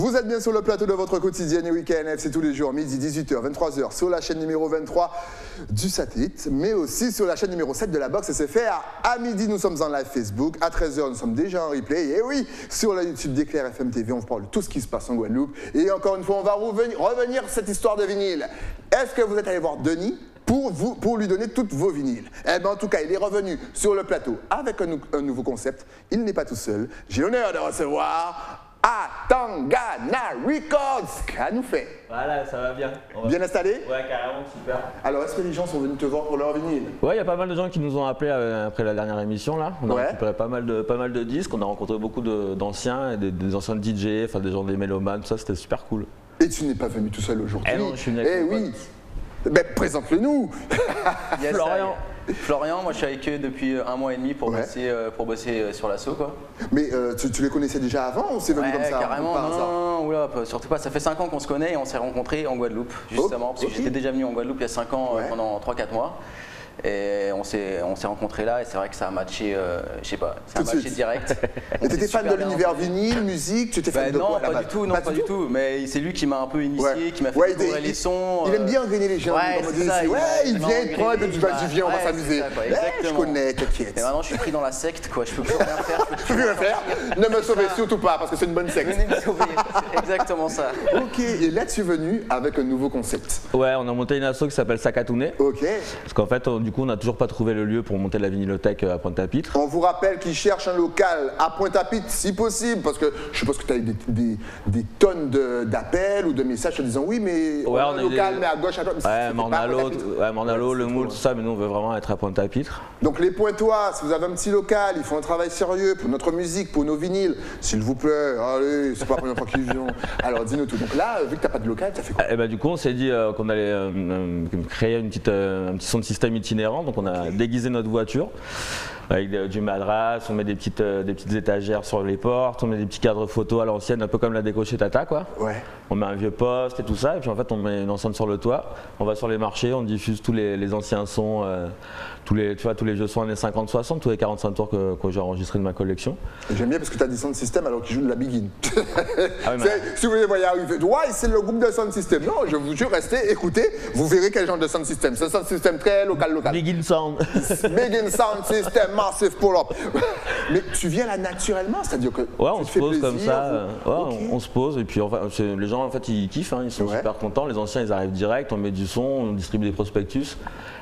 Vous êtes bien sur le plateau de votre quotidien et week-end c'est tous les jours, midi, 18h, 23h, sur la chaîne numéro 23 du satellite, mais aussi sur la chaîne numéro 7 de la box SFR. À midi, nous sommes en live Facebook. À 13h, nous sommes déjà en replay. Et oui, sur la YouTube d'Éclair FM TV, on vous parle de tout ce qui se passe en Guadeloupe. Et encore une fois, on va revenir, cette histoire de vinyle. Est-ce que vous êtes allé voir Denis pour, lui donner toutes vos vinyles? Eh bien, en tout cas, il est revenu sur le plateau avec un nouveau concept. Il n'est pas tout seul. J'ai l'honneur de recevoir Atangana Records. Qu'a nous fait Voilà, ça va bien. Va- Bien installé Ouais, carrément, super. Alors, est-ce que les gens sont venus te voir pour leur vinyle? Ouais, il y a pas mal de gens qui nous ont appelés euh, après la dernière émission là. On a Ouais. récupéré pas mal de pas mal de disques. On a rencontré beaucoup d'anciens, et des, des anciens DJ, enfin des gens des mélomanes, tout ça, c'était super cool. Et tu n'es pas venu tout seul aujourd'hui? Eh non, je suis venu avec Eh oui ben, Présente-le-nous Yes, Florian. Florian, moi je suis avec eux depuis euh, un mois et demi pour Ouais. bosser, euh, pour bosser euh, sur l'assaut quoi. Mais euh, tu, tu les connaissais déjà avant ou c'est venu Ouais, comme ça carrément, non, oula, surtout pas, ça fait 5 ans qu'on se connaît et on s'est rencontrés en Guadeloupe justement, parce que j'étais déjà venu en Guadeloupe il y a 5 ans Ouais. pendant 3-4 mois. Et on s'est on s'est rencontrés là et c'est vrai que ça a matché, euh, je sais pas, ça a matché suite. direct. Et tu s'est étais fan de l'univers vinyle, musique Tu étais fan Bah de non, quoi pas du tout, non, pas, du tout. Mais c'est lui qui m'a un peu initié, Ouais. qui m'a fait Ouais, il- découvrir il- les sons. Il aime euh, bien engrainer les gens. Ouais, dit ça, il ouais, il il vient, il prend, et puis engrainé, tu vas, il viens, on va s'amuser. je connais, t'inquiète. Et maintenant je suis pris dans la secte quoi, je peux plus rien faire, je peux peux rien faire Ne me sauvez surtout pas, parce que c'est une bonne secte. Venez me sauver, c'est exactement ça. Ok, et là tu es venu avec un nouveau concept. Ouais, on a monté une asso qui s'appelle Sakatouné. Ok. Parce qu'en fait, on- du coup, on n'a toujours pas trouvé le lieu pour monter la vinylothèque euh, à Pointe-à-Pitre. On vous rappelle qu'ils cherchent un local à Pointe-à-Pitre si possible, parce que je suppose que tu as eu des, des- des tonnes de- d'appels ou de messages te disant oui, mais on Ouais, on un a eu local, des- mais à gauche, à droite. Ouais, Mornalo, ouais, Mornalo, le moule, tout ça, mais nous, on veut vraiment être à Pointe-à-Pitre. Donc les Pointois, si vous avez un petit local, ils font un travail sérieux pour notre musique, pour nos vinyles, s'il vous plaît, allez, c'est pas la première fois qu'ils viennent. Alors dis-nous tout. Donc là, vu que t'as pas de local, t'as fait quoi? Et bah, du coup, on s'est dit euh, qu'on allait euh, euh, créer une petite, euh, un petit son de système itinérant. Donc, on a déguisé notre voiture avec du madras, on met des petites, euh, des petites étagères sur les portes, on met des petits cadres photos à l'ancienne, un peu comme la déco chez Tata, quoi. Ouais. On met un vieux poste et tout ça, et puis en fait, on met une enceinte sur le toit. On va sur les marchés, on diffuse tous les, les anciens sons, euh, tous les, tu vois, tous les jeux sons années 50-60, tous les 45 tours que, que j'ai enregistrés de ma collection. J'aime bien parce que t'as des sound system alors qu'ils jouent de la. Ah oui, mais- C'est- Si vous les voyez arriver, ouais, c'est le groupe de sound system. Non, je vous jure, restez, écoutez, vous verrez quel genre de sound system. C'est un sound system très local, local. Begin Sound. Begin sound system, massive pull-up. Mais tu viens là naturellement, c'est-à-dire que Ouais, tu on se pose plaisir, comme ça. euh, ouais, on, on se pose et puis enfin, les gens en fait ils kiffent, hein, ils sont Ouais. super contents. Les anciens ils arrivent direct, on met du son, on distribue des prospectus.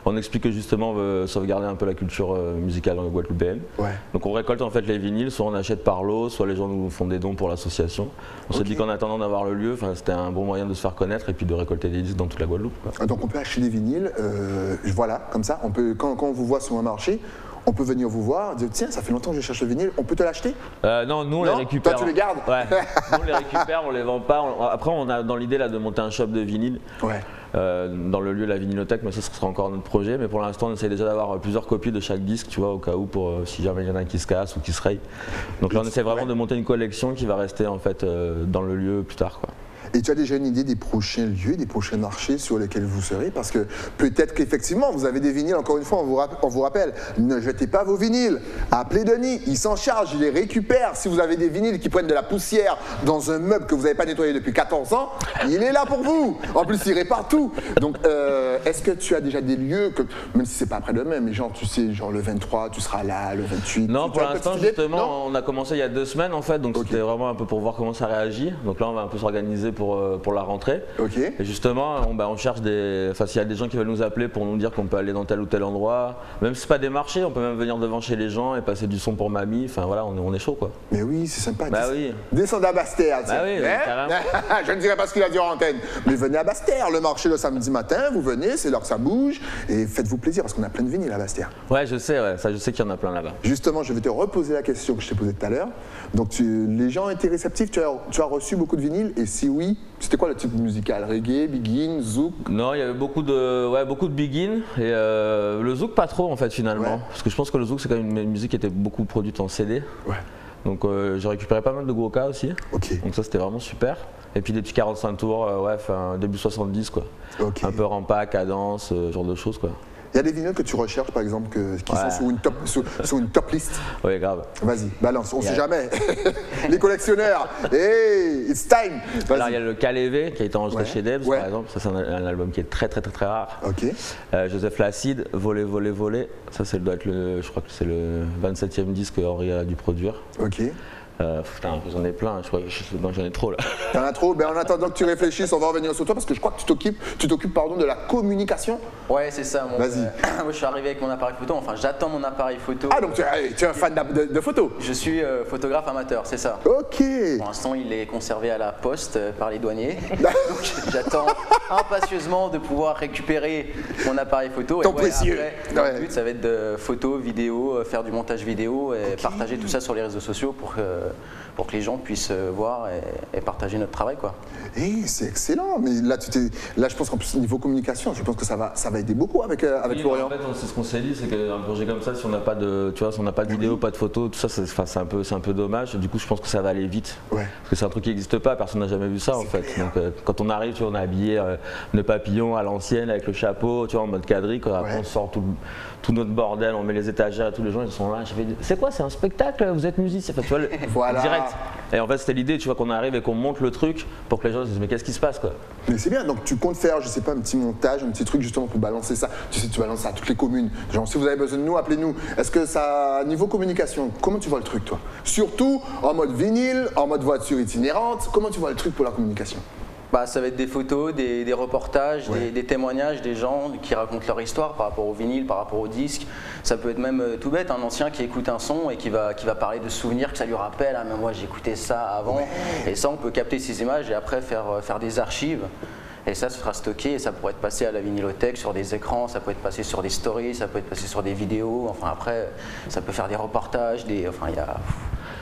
On explique que justement veut sauvegarder un peu la culture euh, musicale guadeloupéenne. Ouais. Donc on récolte en fait les vinyles, soit on achète par lot, soit les gens nous font des dons pour l'association. On s'est Ok. dit qu'en attendant d'avoir le lieu, c'était un bon moyen de se faire connaître et puis de récolter des disques dans toute la Guadeloupe. quoi. Ah, Donc on peut acheter des vinyles, euh, voilà, comme ça. On peut, quand, quand on vous voit sur un marché, on peut venir vous voir, dire tiens, ça fait longtemps que je cherche le vinyle, on peut te l'acheter? Euh, non, nous on Non? les récupère. Toi, tu les gardes? Ouais. nous on les récupère, on les vend pas. On- Après on a dans l'idée là de monter un shop de vinyle. Ouais. Euh, dans le lieu de la vinylothèque, mais ça ce sera encore notre projet. Mais pour l'instant, on essaie déjà d'avoir euh, plusieurs copies de chaque disque, tu vois, au cas où, pour euh, si jamais il y en a un qui se casse ou qui se raye. Donc là, on essaie vraiment de monter une collection qui va rester en fait dans le lieu plus tard, quoi. Et tu as déjà une idée des prochains lieux, des prochains marchés sur lesquels vous serez? Parce que peut-être qu'effectivement, vous avez des vinyles, encore une fois, on vous, rapp- on vous rappelle, ne jetez pas vos vinyles. Appelez Denis, il s'en charge, il les récupère. Si vous avez des vinyles qui prennent de la poussière dans un meuble que vous n'avez pas nettoyé depuis 14 ans, il est là pour vous. En plus, il répare tout. Donc, euh, est-ce que tu as déjà des lieux, que, même si c'est pas après-demain, mais genre, tu sais, genre le 23, tu seras là, le 28 Non, pour l'instant, Non justement, on a commencé il y a deux semaines en fait, donc c'était vraiment un peu pour voir comment ça réagit. Donc là, on va un peu s'organiser pour, euh, pour la rentrée. Ok. Et justement, on, bah, on cherche des. Enfin, s'il y a des gens qui veulent nous appeler pour nous dire qu'on peut aller dans tel ou tel endroit, même si c'est pas des marchés, on peut même venir devant chez les gens et passer du son pour mamie. Enfin voilà, on est, on est chaud quoi. Mais oui, c'est sympa. Bah oui. Descendez à Bastère. Bah oui, Hein. Je ne dirai pas ce qu'il a dit en antenne. Mais venez à Bastère, le marché le samedi matin, vous venez, c'est l'heure que ça bouge, et faites-vous plaisir parce qu'on a plein de vinyles à Bastère. Ouais, je sais, ouais, ça je sais qu'il y en a plein là-bas. Justement, je vais te reposer la question que je t'ai posée tout à l'heure. Donc, tu- les gens étaient réceptifs, tu as, tu as reçu beaucoup de vinyles, et si oui, c'était quoi le type musical? Reggae, begin, zouk? Non, il y avait beaucoup de, ouais, beaucoup de begin et euh, le zouk pas trop en fait finalement, Ouais. parce que je pense que le zouk c'est quand même une musique qui était beaucoup produite en CD. Ouais. Donc euh, j'ai récupéré pas mal de gros cas aussi. Donc ça c'était vraiment super. Et puis des petits 45 tours, euh, ouais, enfin, début 70 quoi. Un peu rampa, cadence, ce genre de choses quoi. Il y a des vinyles que tu recherches, par exemple, que- qui Ouais. sont sur une top, sur, sur une top list. Oui, grave. Vas-y, balance, on y sait jamais. les collectionneurs, hey, it's time. Alors il y a le Calévé qui a été enregistré Ouais. chez Debs Ouais. par exemple. Ça c'est un, un album qui est très très très très rare. Ok. Euh, Joseph Lacide, Voler, Voler, Voler. Ça c'est doit être le, je crois que c'est le 27e disque que Henri a dû produire. Ok. Euh, putain, j'en ai plein. Je crois que j'en ai trop là. T'en as trop ben, En attendant que tu réfléchisses, on va revenir sur toi parce que je crois que tu t'occupes, tu t'occupes pardon, de la communication. Ouais, c'est ça. mon- Vas-y. euh, moi, je suis arrivé avec mon appareil photo. Enfin, j'attends mon appareil photo. Ah, donc tu es, tu es un fan de, de- photos Je suis euh, photographe amateur, c'est ça. Ok. Pour l'instant, il est conservé à la poste euh, par les douaniers. Donc, j'attends impatieusement de pouvoir récupérer mon appareil photo. Ton ouais, précieux. après, Ouais. Le but, ça va être de photos, vidéos, euh, faire du montage vidéo et partager tout ça sur les réseaux sociaux pour que, pour que les gens puissent euh, voir et, et partager notre travail. Quoi. Eh, c'est excellent. Mais là, tu t'es, là, je pense qu'en plus niveau communication, je pense que ça va, ça va aider beaucoup avec, euh, avec Oui, Florian. En fait, c'est ce qu'on s'est dit, c'est qu'un projet comme ça, si on n'a pas de, tu vois, si on n'a pas de vidéo, pas de photos, tout ça, c'est un peu, c'est un peu dommage. Du coup, je pense que ça va aller vite. Ouais. Parce que c'est un truc qui n'existe pas, personne n'a jamais vu ça en fait. Donc euh, quand on arrive, tu vois, on est habillé euh, de papillon à l'ancienne avec le chapeau, tu vois, en mode quadrille. Quand après Ouais. on sort tout, tout notre bordel, on met les étagères, tous les gens ils sont là. C'est quoi, c'est un spectacle Vous êtes musicien Enfin, tu vois, le- Voilà. direct. Et en fait, c'était l'idée, tu vois, qu'on arrive et qu'on monte le truc pour que les gens se disent mais qu'est-ce qui se passe quoi? Mais c'est bien, donc tu comptes faire, je sais pas, un petit montage, un petit truc justement pour balancer ça. Tu sais, tu balances ça à toutes les communes. Genre, si vous avez besoin de nous, appelez-nous. Est-ce que ça, niveau communication, comment tu vois le truc, toi? Surtout en mode vinyle, en mode voiture itinérante, comment tu vois le truc pour la communication? Bah, ça va être des photos, des, des reportages, Ouais. des, des témoignages des gens qui racontent leur histoire par rapport au vinyle, par rapport au disque. Ça peut être même euh, tout bête, un ancien qui écoute un son et qui va, qui va parler de souvenirs que ça lui rappelle. Ah, mais moi j'écoutais ça avant. Et ça, on peut capter ces images et après faire, euh, faire des archives. Et ça, ça sera stocké et ça pourrait être passé à la vinylothèque sur des écrans, ça peut être passé sur des stories, ça peut être passé sur des vidéos. Enfin, après, ça peut faire des reportages, des. Enfin, il y a.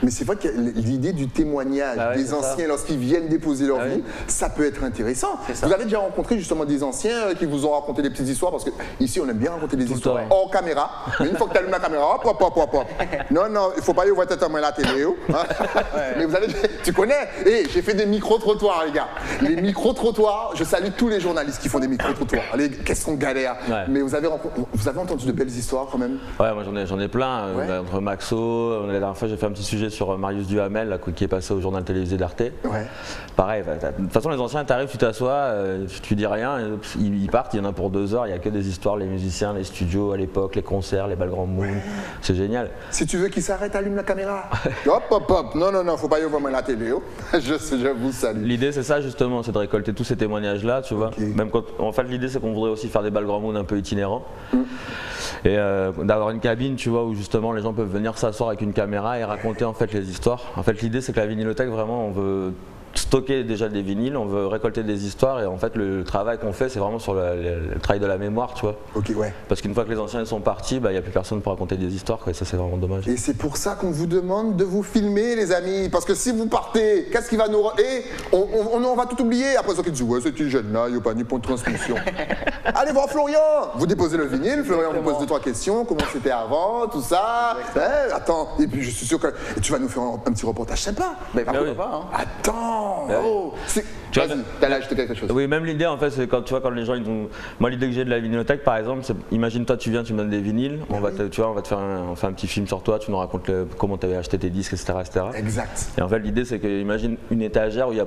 Mais c'est vrai que l'idée du témoignage ouais, des anciens lorsqu'ils viennent déposer leur Ah vie, oui. ça peut être intéressant. Vous avez déjà rencontré justement des anciens euh, qui vous ont raconté des petites histoires parce que ici on aime bien raconter des histoires temps. hors caméra. Mais une fois que tu allumes la caméra, hop, hop, hop, hop. Non, non, il faut pas y ouvrir tête à main la télé. hein. Mais vous avez, tu connais? Eh, j'ai fait des micro-trottoirs, les gars. Les micro-trottoirs, je salue tous les journalistes qui font des micro-trottoirs. Allez, qu'est-ce qu'on galère. Ouais. Mais vous avez, vous avez entendu de belles histoires quand même? Ouais, moi j'en ai, j'en ai plein. euh, Ouais. Entre Maxo, euh, la dernière fois j'ai fait un petit sujet sur Marius Duhamel, là, qui est passé au journal télévisé d'Arte. Ouais. Pareil, bah, de toute façon les anciens, t'arrives, tu t'assois, euh, tu, dis rien, ils, ils partent, il y en a pour deux heures, il y a que des histoires, les musiciens, les studios à l'époque, les concerts, les Balgrands Moon, c'est génial. Si tu veux qu'il s'arrête, allume la caméra. hop, hop, hop. Non, non, non, faut pas y ouvrir la télé. oh. Je, je vous salue. L'idée c'est ça justement, c'est de récolter tous ces témoignages-là, tu vois. Même quand, en fait l'idée c'est qu'on voudrait aussi faire des Balgrands Moon un peu itinérants. Mm. Et euh, d'avoir une cabine, tu vois, où justement les gens peuvent venir s'asseoir avec une caméra et raconter en fait les histoires. En fait l'idée c'est que la vinylothèque vraiment on veut stocker déjà des vinyles, on veut récolter des histoires et en fait le, travail qu'on fait c'est vraiment sur le, le- le travail de la mémoire, tu vois. Ok, ouais. Parce qu'une fois que les anciens sont partis, bah, il n'y a plus personne pour raconter des histoires quoi, et ça c'est vraiment dommage. Et c'est pour ça qu'on vous demande de vous filmer, les amis. Parce que si vous partez, qu'est-ce qui va nous. Et on, on- on- on va tout oublier. Après, ça qui dit Ouais, c'était jeune là, il n'y a pas ni point de transmission. Allez voir Florian Vous déposez le vinyle, Florian vous pose deux, trois questions. Comment c'était avant, tout ça. Eh, attends, et puis je suis sûr que et tu vas nous faire un, un petit reportage sympa. Mais pourquoi oui. pas hein. Attends Bah oui. oh, c'est- Tu Vas-y, t'allais ajouter quelque chose. Oui, même l'idée en fait, c'est quand tu vois quand les gens ils ont. Moi, l'idée que j'ai de la vinylothèque, par exemple, c'est imagine toi, tu viens, tu me donnes des vinyles, on va, te, tu vois, on va te faire un, on fait un petit film sur toi, tu nous racontes le- comment tu avais acheté tes disques, etc., etc. Exact. Et en fait, l'idée, c'est que imagine une étagère où il y a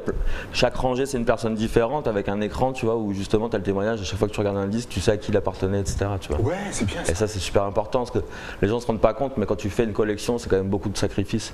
chaque rangée, c'est une personne différente avec un écran, tu vois, où justement tu as le témoignage. À chaque fois que tu regardes un disque, tu sais à qui il appartenait, etc. Tu vois. Ouais, c'est bien ça. Et ça, c'est super important parce que les gens se rendent pas compte, mais quand tu fais une collection, c'est quand même beaucoup de sacrifices.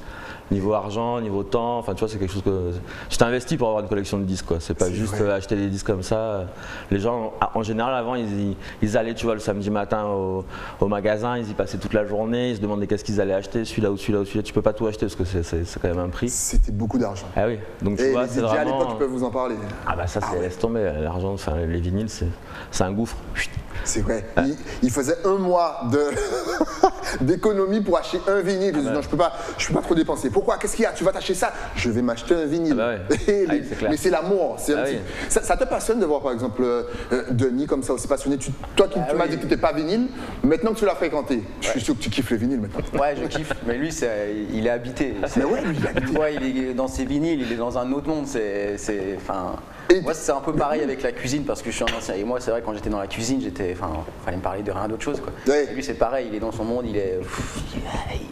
Niveau argent, niveau temps, enfin, tu vois, c'est quelque chose que. Tu t'investis pour avoir une collection de disques, quoi. C'est pas juste vrai. euh, acheter des disques comme ça. Les gens, ah, en général, avant, ils, y- ils allaient, tu vois, le samedi matin au, au magasin, ils y passaient toute la journée, ils se demandaient qu'est-ce qu'ils allaient acheter, celui-là ou celui-là ou celui-là. Tu peux pas tout acheter parce que c'est- quand même un prix. C'était beaucoup d'argent. Ah oui, donc tu Et vois, c'est DJ à vraiment. l'époque, ils peuvent vous en parler. Ah bah ça, c'est laisse tomber. L'argent, enfin, les vinyles, c'est c'est un gouffre. Chut. C'est vrai. Il, il faisait un mois d'économie pour acheter un vinyle. Il dit, non, je peux pas, je peux pas trop dépenser. Pourquoi? Qu'est-ce qu'il y a? Tu vas t'acheter ça? Je vais m'acheter un vinyle. Ah bah ouais. Ah les- oui, mais c'est l'amour. Ah oui. ça, ça te passionne de voir, par exemple, euh, euh, Denis comme ça aussi passionné. Tu- toi qui Ah tu m'as dit que tu n'étais pas vinyle, maintenant que tu l'as fréquenté, je suis sûr que tu kiffes le vinyle maintenant. Ouais, je kiffe, mais lui, il est habité. Mais ouais, lui, il est habité. Il est dans ses vinyles, il est dans un autre monde. C'est, c'est, enfin, Et- Moi, c'est un peu pareil avec la cuisine parce que je suis un ancien. Et moi, c'est vrai, quand j'étais dans la cuisine, j'étais. Enfin, fallait me parler de rien d'autre chose, quoi. Ouais. Et lui, c'est pareil, il est dans son monde, il est.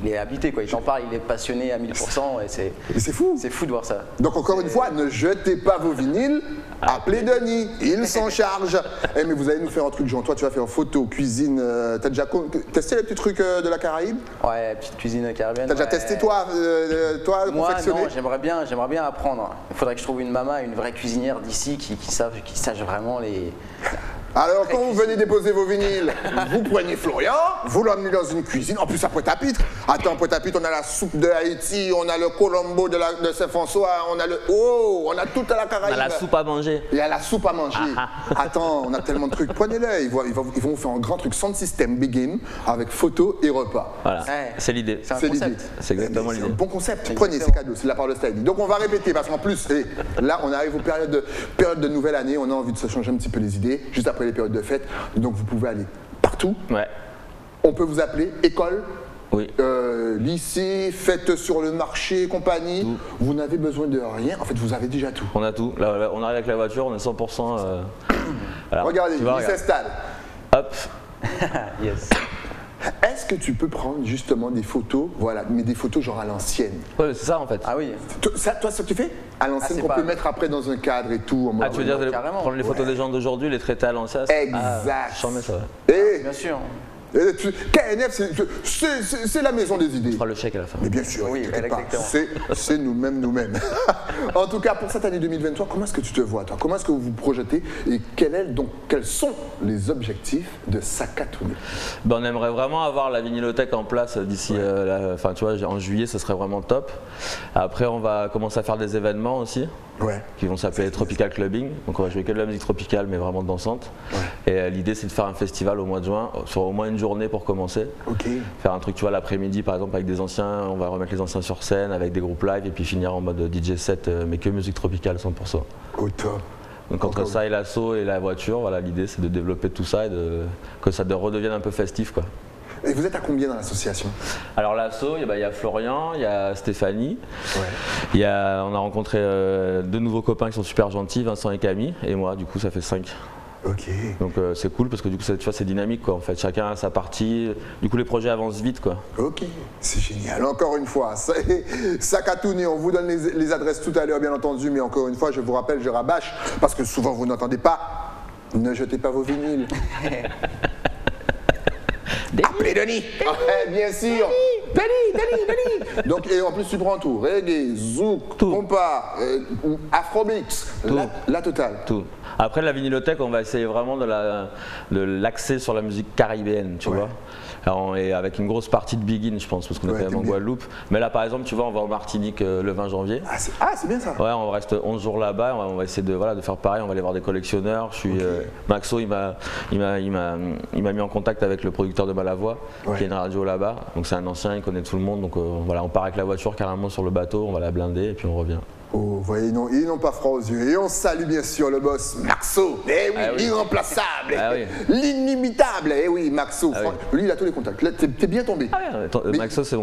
il est habité, quoi. Il t'en parle, il est passionné à 1000%, et c'est. C'est fou. C'est fou de voir ça. Donc encore une fois, ne jetez pas vos vinyles, appelez Denis, il s'en charge. Eh, mais vous allez nous faire un truc, genre toi tu vas faire photo, cuisine, euh, t'as déjà testé les petits trucs euh, de la Caraïbe? Ouais, petite cuisine caribéenne. T'as déjà testé toi, euh, euh, toi Moi, non, j'aimerais bien, j'aimerais bien apprendre. Il faudrait que je trouve une maman, une vraie cuisinière d'ici qui, qui sache vraiment les. Alors quand vous venez déposer vos vinyles, vous prenez Florian, vous l'emmenez dans une cuisine, en plus à Pointe-à-Pitre. Attends, Pointe-à-Pitre, on a la soupe de Haïti, on a le colombo de, Saint-François, on a le... Oh, on a tout à la On Caraïbe. a la soupe à manger. Il y a la soupe à manger. Attends, on a tellement de trucs. Prenez-le, ils, vont- ils vont ils vont vous faire un grand truc sans système begin avec photo et repas. Voilà, c'est l'idée. C'est l'idée. concept. C'est exactement l'idée. un bon concept. Prenez, c'est cadeau, c'est de la part de. Donc on va répéter parce qu'en plus, eh, là on arrive aux périodes de, période de nouvelle année, on a envie de se changer un petit peu les idées, juste après les périodes de fête. Donc vous pouvez aller partout. Ouais, On peut vous appeler école, oui. euh, lycée, fête sur le marché, compagnie. Vous n'avez besoin de rien. En fait, vous avez déjà tout. On a tout. Là, là, on arrive avec la voiture, on est 100%. euh, voilà. Regardez, il s'installe. Hop, Yes. Est-ce que tu peux prendre justement des photos, voilà, mais des photos genre à l'ancienne? Ouais, c'est ça en fait. Ah oui. Toi, ça, toi, ça que tu fais À l'ancienne Ah, qu'on pas- peut mettre après dans un cadre et tout. en mode- Ah, tu veux dire carrément. prendre les photos des gens d'aujourd'hui, les traiter à l'ancienne? C'est- Exact. Ah, j'en mets ça, ouais. Eh, Bien sûr. Tu- KNF, c'est- la maison des idées. On fera le chèque à la fin. Mais bien sûr, Oui, c'est c'est nous-mêmes, nous-mêmes. en tout cas, pour cette année 2023, comment est-ce que tu te vois, toi? Comment est-ce que vous vous projetez? Et quel est, donc, quels sont les objectifs de Sakatoune Ben, on aimerait vraiment avoir la vinylothèque en place d'ici, euh, enfin tu vois, en juillet, ce serait vraiment top. Après, on va commencer à faire des événements aussi, Ouais. qui vont s'appeler Tropical Clubbing. Donc on va jouer que de la musique tropicale, mais vraiment dansante. Et euh, l'idée, c'est de faire un festival au mois de juin, sur au moins une journée pour commencer. Faire un truc, tu vois, l'après-midi, par exemple, avec des anciens, on va remettre les anciens sur scène, avec des groupes live, et puis finir en mode DJ set, euh, mais que musique tropicale 100%. Au top. Donc entre ça et l'assaut et la voiture, voilà, l'idée c'est de développer tout ça et de, que ça de redevienne un peu festif quoi. Et vous êtes à combien dans l'association? Alors l'assaut, il y a- bah, il y a Florian, il y a Stéphanie, Ouais. il y a, on a rencontré euh, deux nouveaux copains qui sont super gentils, Vincent et Camille, et moi du coup ça fait cinq. Ok. Donc euh, c'est cool parce que du coup c'est- tu vois, c'est dynamique quoi en fait, chacun a sa partie, du coup les projets avancent vite quoi. Ok, c'est génial. Encore une fois, ça- Sakatouni, on vous donne les, les adresses tout à l'heure, bien entendu, mais encore une fois, je vous rappelle, je rabâche, parce que souvent vous n'entendez pas. Ne jetez pas vos vinyles. Appelez Denis Ouais, Bien sûr Denis, Denis, Denis Donc, et en plus, tu prends tout. Reggae, zouk, Tout. compas, euh, afromix, la, la totale. Tout. Après la vinylothèque, on va essayer vraiment de la- de l'axer sur la musique caribéenne, tu Ouais. vois. Alors, et avec une grosse partie de Begin, je pense, parce qu'on Ouais, est quand même en. Guadeloupe. Mais là, par exemple, tu vois, on va en Martinique euh, le 20 janvier. Ah, c'est ah, c'est bien ça Ouais, on reste 11 jours là-bas, on va, on va essayer de, voilà, de faire pareil, on va aller voir des collectionneurs. Je suis, euh, Maxo, il m'a mis en contact avec le producteur de Malavoie, Ouais. qui a une radio là-bas. Donc c'est un ancien, il connaît tout le monde. Donc euh, voilà, on part avec la voiture carrément sur le bateau, on va la blinder et puis on revient. Oh, vous voyez, ils n'ont, ils n'ont pas froid aux yeux. Et on salue bien sûr le boss Maxo. Eh oui, Ah oui. l'irremplaçable. Ah oui. L'inimitable. Eh oui, Maxo. Ah Lui, il a tous les contacts. T'es, bien tombé. Ah ouais, Mais- Maxo, c'est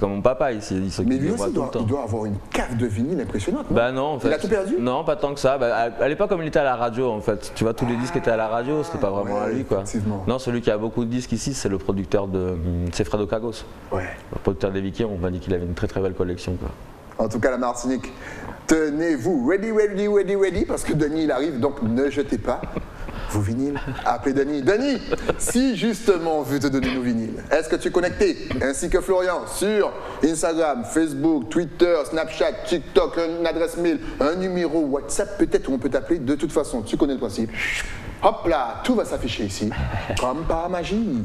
comme mon papa ici, il s'occupe Mais lui aussi, il tout doit, il avoir une cave de vinyle impressionnante. non? Bah non, en fait. Il a tout perdu? Non, pas tant que ça. Bah, à, à l'époque, comme il était à la radio, en fait, tu vois, tous les disques étaient à la radio, c'était pas vraiment ouais, à lui, quoi. Non, celui qui a beaucoup de disques ici, c'est le producteur de. hum, C'est Fredo Cagos. Ouais. Le producteur des Vikings, on m'a dit qu'il avait une très très belle collection, quoi. En tout cas, la Martinique, tenez-vous ready, ready, ready, ready, parce que Denis, il arrive, donc ne jetez pas vos vinyles. Appelez Denis. Denis, si justement on veut te donner nos vinyles, est-ce que tu es connecté, ainsi que Florian, sur Instagram, Facebook, Twitter, Snapchat, TikTok, une adresse mail, un numéro WhatsApp, peut-être où on peut t'appeler, de toute façon, tu connais le principe. Hop là, tout va s'afficher ici, comme par magie.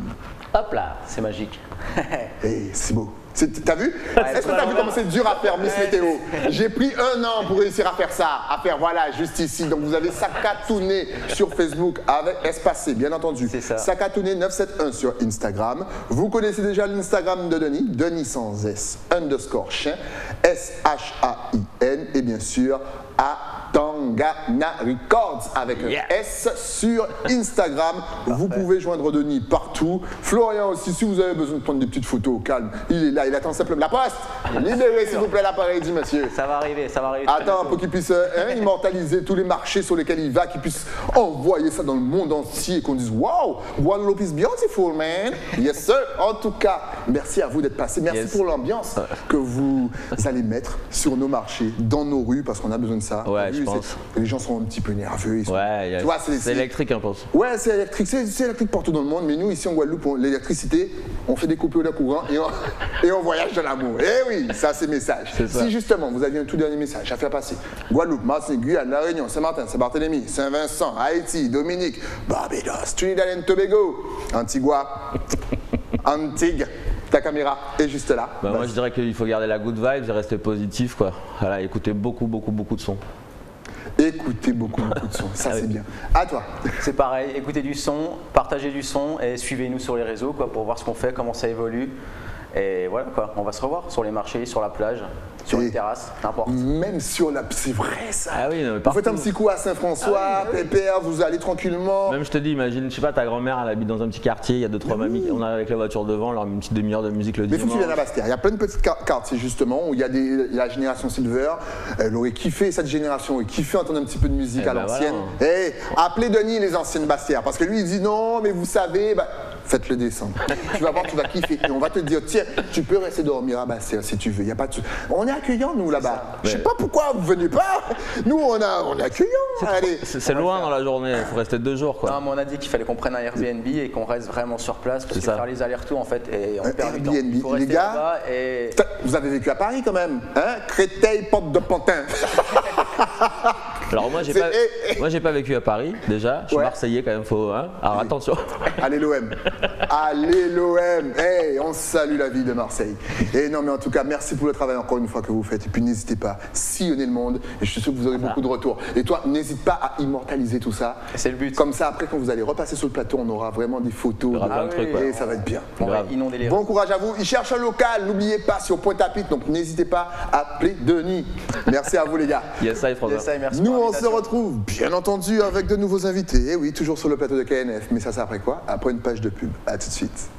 Hop là, c'est magique. Eh, c'est beau. T'as vu Est-ce que t'as vu comment c'est dur à faire Miss Météo J'ai pris un an pour réussir à faire ça, à faire voilà, juste ici. Donc vous avez Sakatouné sur Facebook avec espacé, bien entendu. C'est ça. Sakatouné 971 sur Instagram. Vous connaissez déjà l'Instagram de Denis, Denis sans S, underscore chien, S-H-A-I-N, et bien sûr, attends Mangana Records avec un. S sur Instagram. Vous pouvez joindre Denis partout. Florian aussi, si vous avez besoin de prendre des petites photos au calme, il est là, il attend simplement. La poste Libérez s'il vous plaît l'appareil, dit monsieur. Ça va arriver, ça va arriver. Attends, pour qu'il puisse hein, immortaliser tous les marchés sur lesquels il va, qu'il puisse envoyer ça dans le monde entier et qu'on dise Wow, Guadeloupe is beautiful, man. Yes, sir. En tout cas, merci à vous d'être passé. Merci Yes. pour l'ambiance que vous allez mettre sur nos marchés, dans nos rues, parce qu'on a besoin de ça. Ouais, je pense. Les gens sont un petit peu nerveux. ils sont- Ouais, a- c'est- électrique, je pense. Ouais, c'est électrique. C'est électrique partout dans le monde, mais nous, ici en Guadeloupe, on- l'électricité, on fait des coupures de courant et on, et on voyage dans l'amour. Eh oui, ça, c'est message. Si justement, vous aviez un tout dernier message à faire passer, Guadeloupe, Martinique, Guyane, La Réunion, Saint-Martin, Saint-Barthélemy, Saint-Vincent, Haïti, Dominique, Barbados, Trinidad and Tobago, Antigua, Antigua, ta caméra est juste là. Bah, moi, je dirais qu'il faut garder la good vibe et rester positif, quoi. Voilà, écouter beaucoup, beaucoup, beaucoup de sons. Écoutez beaucoup, beaucoup de sons, ça Ah c'est bien. À toi. C'est pareil, écoutez du son, partagez du son et suivez-nous sur les réseaux quoi, pour voir ce qu'on fait, comment ça évolue. Et voilà quoi, on va se revoir sur les marchés, sur la plage, sur Et- les terrasses, n'importe. Même sur la. C'est vrai ça. Ah oui, non, mais Vous faites un petit coup à Saint-François, Pépère, vous allez tranquillement. Même je te dis, imagine, je sais pas, ta grand-mère, elle habite dans un petit quartier, il y a deux, trois mamies, on arrive avec la voiture devant, on leur met une petite demi-heure de musique le Mais il faut que tu dimanche. viennes à Bastia. Il y a plein de petites quartiers justement où il y a des, la génération Silver. Elle aurait kiffé, cette génération aurait kiffé entendre un petit peu de musique Eh à ben l'ancienne. Eh, appelez Denis les anciennes Bastières. Parce que lui il dit non, mais vous savez, bah, faites-le descendre. tu vas voir, tu vas kiffer. Et on va te dire, tiens, tu peux rester dormir à Bastia si tu veux. Il y a pas de... On est accueillants nous là-bas. Je sais pas pourquoi vous venez pas. Nous on, a, on est accueillants. Allez. C'est loin dans la journée, il faut rester deux jours, quoi. Non, mais on a dit qu'il fallait qu'on prenne un Airbnb et qu'on reste vraiment sur place parce C'est que ça. faire les allers-retours en fait et on Un perd du temps. Airbnb, Il faut les gars. et Vous avez vécu à Paris quand même, hein? Créteil, porte de Pantin. Alors moi, j'ai pas, eh, eh. moi, j'ai pas vécu à Paris, déjà. Je suis Ouais. marseillais quand même, faut. Hein Alors attention. Allez l'OM. Allez l'OM. Hey, on salue la ville de Marseille. Et non, mais en tout cas, merci pour le travail encore une fois que vous faites. Et puis n'hésitez pas, sillonnez le monde. Et je suis sûr que vous aurez beaucoup de retours. Et toi, n'hésite pas à immortaliser tout ça. C'est le but. Comme ça, après, quand vous allez repasser sur le plateau, on aura vraiment des photos. De- plein de Ah oui. Et ça va être bien. on va Grave. inonder les Bon courage à vous. Il cherche un local. N'oubliez pas, sur Pointe-à-Pitre. Donc n'hésitez pas à appeler Denis. Merci à vous, les gars. Yes, ça, François. Yes, I, merci Nous, on se retrouve, bien entendu, avec de nouveaux invités. Et oui, toujours sur le plateau de KNF. Mais ça, c'est après quoi? Après une page de pub. À tout de suite.